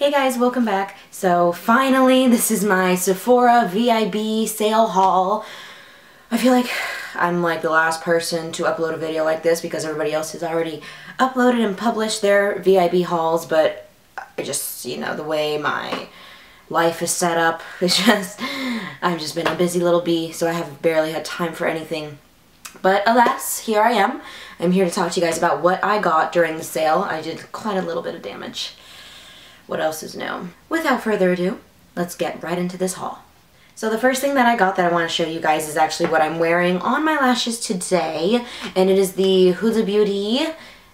Hey guys, welcome back. So finally, this is my Sephora VIB sale haul. I feel like I'm like the last person to upload a video like this because everybody else has already uploaded and published their VIB hauls, but I just, you know, the way my life is set up, it's just, I've just been a busy little bee, so I have barely had time for anything. But alas, here I am. I'm here to talk to you guys about what I got during the sale. I did quite a little bit of damage what else is new. Without further ado, let's get right into this haul. So the first thing that I got that I want to show you guys is actually what I'm wearing on my lashes today, and it is the Huda Beauty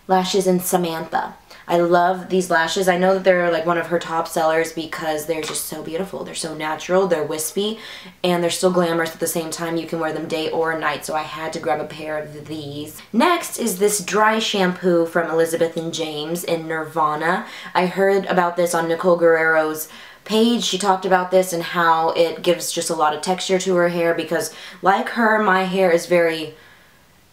Lashes in Samantha. I love these lashes. I know that they're like one of her top sellers because they're just so beautiful. They're so natural, they're wispy, and they're still glamorous at the same time. You can wear them day or night, so I had to grab a pair of these. Next is this dry shampoo from Elizabeth and James in Nirvana. I heard about this on Nicole Guerriero's page. She talked about this and how it gives just a lot of texture to her hair because like her, my hair is very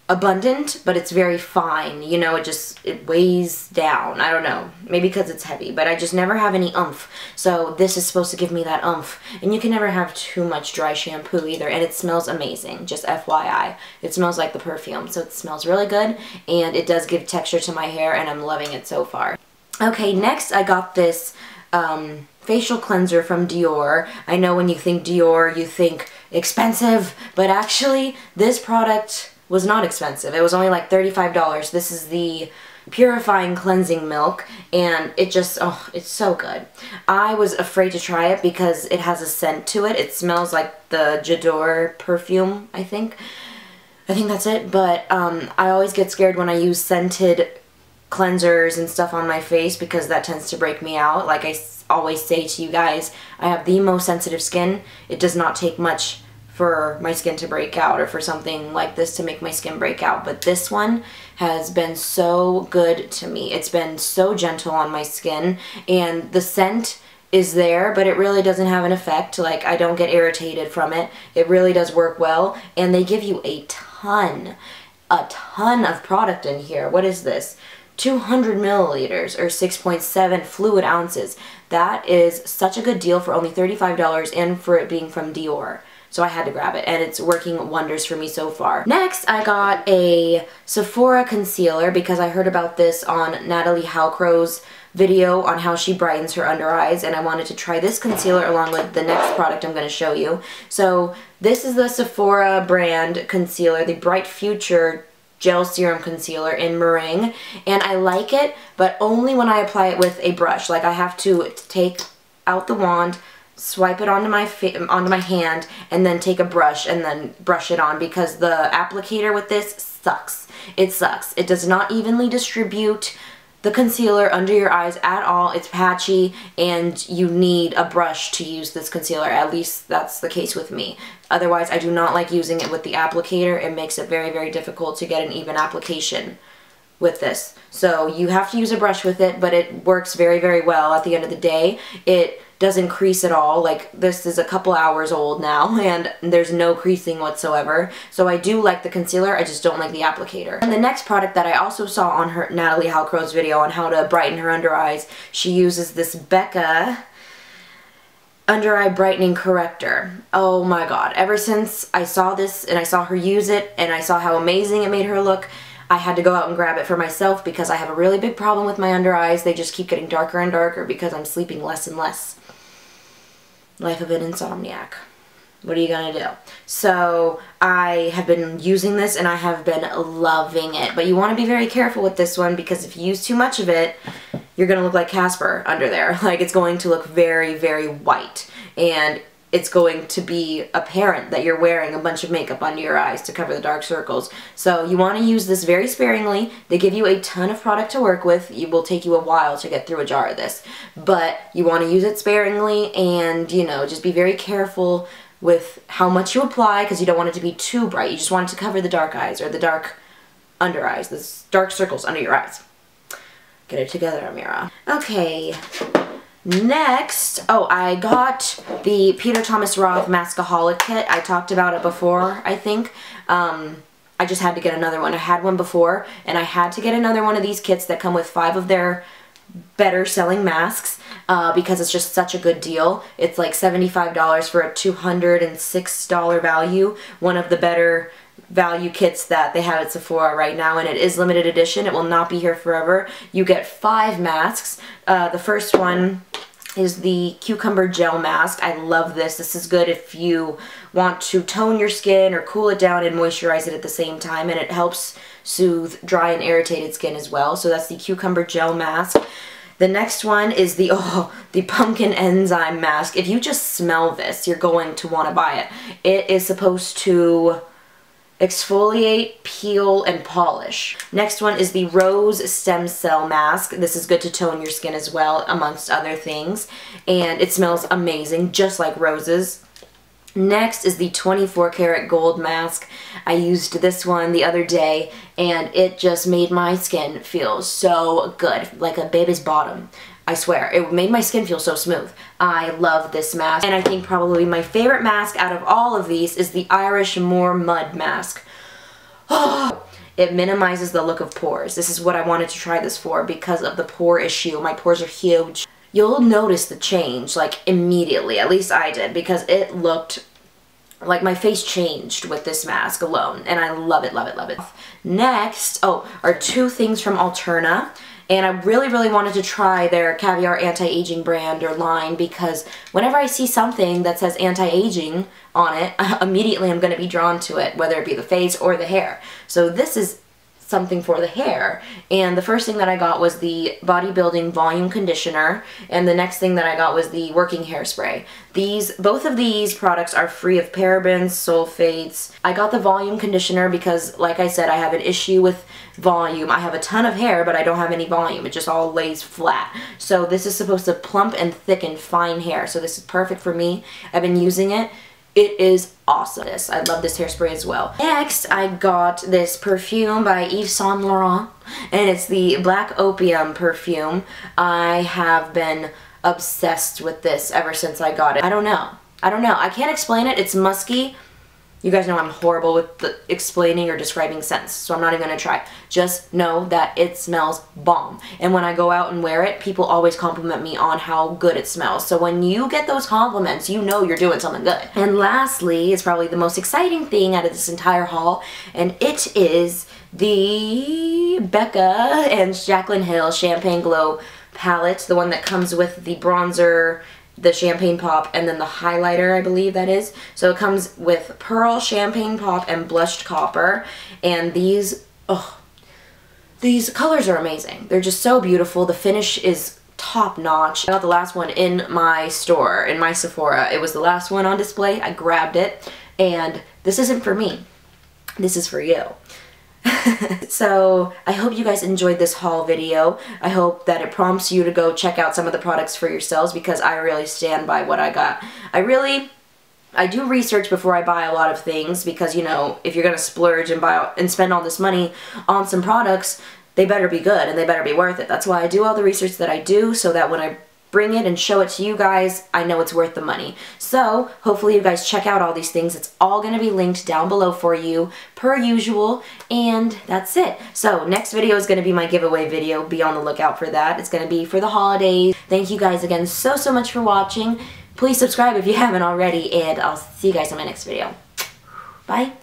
abundant, but it's very fine. You know, it just, it weighs down. I don't know. Maybe because it's heavy, but I just never have any umph. So this is supposed to give me that umph. And you can never have too much dry shampoo either. And it smells amazing, just FYI. It smells like the perfume. So it smells really good. And it does give texture to my hair, and I'm loving it so far. Okay, next I got this um, facial cleanser from Dior. I know when you think Dior, you think expensive, but actually this product was not expensive. It was only like $35. This is the purifying cleansing milk and it just oh it's so good. I was afraid to try it because it has a scent to it. It smells like the J'adore perfume I think. I think that's it. But um, I always get scared when I use scented cleansers and stuff on my face because that tends to break me out. Like I always say to you guys I have the most sensitive skin. It does not take much for my skin to break out or for something like this to make my skin break out. But this one has been so good to me. It's been so gentle on my skin and the scent is there, but it really doesn't have an effect. Like, I don't get irritated from it. It really does work well, and they give you a ton, a ton of product in here. What is this? 200 milliliters or 6.7 fluid ounces. That is such a good deal for only $35 and for it being from Dior so I had to grab it and it's working wonders for me so far. Next, I got a Sephora concealer because I heard about this on Natalie Halcro's video on how she brightens her under eyes and I wanted to try this concealer along with the next product I'm going to show you. So this is the Sephora brand concealer, the Bright Future Gel Serum Concealer in Meringue and I like it but only when I apply it with a brush. Like I have to take out the wand, swipe it onto my onto my hand and then take a brush and then brush it on because the applicator with this sucks. It sucks. It does not evenly distribute the concealer under your eyes at all. It's patchy and you need a brush to use this concealer. At least that's the case with me. Otherwise, I do not like using it with the applicator. It makes it very, very difficult to get an even application with this. So you have to use a brush with it, but it works very, very well at the end of the day. It doesn't crease at all. Like this is a couple hours old now and there's no creasing whatsoever. So I do like the concealer, I just don't like the applicator. And the next product that I also saw on her Natalie Halcro's video on how to brighten her under eyes, she uses this Becca under eye brightening corrector. Oh my god. Ever since I saw this and I saw her use it and I saw how amazing it made her look, I had to go out and grab it for myself because I have a really big problem with my under eyes. They just keep getting darker and darker because I'm sleeping less and less. Life of an insomniac. What are you gonna do? So I have been using this and I have been loving it. But you want to be very careful with this one because if you use too much of it, you're gonna look like Casper under there. Like it's going to look very, very white. And it's going to be apparent that you're wearing a bunch of makeup under your eyes to cover the dark circles. So you want to use this very sparingly. They give you a ton of product to work with. It will take you a while to get through a jar of this. But you want to use it sparingly and, you know, just be very careful with how much you apply because you don't want it to be too bright. You just want it to cover the dark eyes or the dark under eyes, the dark circles under your eyes. Get it together, Ameera. Okay, Next, oh, I got the Peter Thomas Roth Maskaholic kit. I talked about it before, I think. Um, I just had to get another one. I had one before, and I had to get another one of these kits that come with five of their better selling masks uh, because it's just such a good deal. It's like $75 for a $206 value. One of the better value kits that they have at Sephora right now and it is limited edition. It will not be here forever. You get five masks. Uh, the first one is the cucumber gel mask. I love this. This is good if you want to tone your skin or cool it down and moisturize it at the same time and it helps soothe dry and irritated skin as well. So that's the cucumber gel mask. The next one is the, oh, the pumpkin enzyme mask. If you just smell this, you're going to want to buy it. It is supposed to exfoliate, peel, and polish. Next one is the Rose Stem Cell Mask. This is good to tone your skin as well, amongst other things. And it smells amazing, just like roses. Next is the 24 karat gold mask. I used this one the other day and it just made my skin feel so good, like a baby's bottom. I swear, it made my skin feel so smooth. I love this mask. And I think probably my favorite mask out of all of these is the Irish Moor Mud Mask. Oh, it minimizes the look of pores. This is what I wanted to try this for because of the pore issue. My pores are huge. You'll notice the change, like, immediately. At least I did, because it looked like my face changed with this mask alone and I love it, love it, love it. Next, oh, are two things from Alterna and I really, really wanted to try their Caviar Anti-Aging brand or line because whenever I see something that says anti-aging on it, immediately I'm going to be drawn to it, whether it be the face or the hair. So this is something for the hair. And the first thing that I got was the Bodybuilding Volume Conditioner, and the next thing that I got was the Working Hairspray. These, both of these products are free of parabens, sulfates. I got the Volume Conditioner because, like I said, I have an issue with volume. I have a ton of hair, but I don't have any volume. It just all lays flat. So this is supposed to plump and thicken fine hair. So this is perfect for me. I've been using it it is awesome. I love this hairspray as well. Next, I got this perfume by Yves Saint Laurent, and it's the Black Opium perfume. I have been obsessed with this ever since I got it. I don't know. I don't know. I can't explain it. It's musky. You guys know I'm horrible with the explaining or describing scents, so I'm not even to try. Just know that it smells bomb. And when I go out and wear it, people always compliment me on how good it smells. So when you get those compliments, you know you're doing something good. And lastly, is probably the most exciting thing out of this entire haul, and it is the Becca and Jaclyn Hill Champagne Glow palette, the one that comes with the bronzer, the champagne pop and then the highlighter I believe that is. So it comes with pearl champagne pop and blushed copper. And these oh these colors are amazing. They're just so beautiful. The finish is top notch. I got the last one in my store in my Sephora. It was the last one on display. I grabbed it. And this isn't for me. This is for you so I hope you guys enjoyed this haul video. I hope that it prompts you to go check out some of the products for yourselves because I really stand by what I got. I really I do research before I buy a lot of things because, you know, if you're going to splurge and buy and spend all this money on some products, they better be good and they better be worth it. That's why I do all the research that I do so that when I bring it and show it to you guys, I know it's worth the money. So hopefully you guys check out all these things. It's all going to be linked down below for you per usual and that's it. So next video is going to be my giveaway video. Be on the lookout for that. It's going to be for the holidays. Thank you guys again so, so much for watching. Please subscribe if you haven't already and I'll see you guys in my next video. Bye.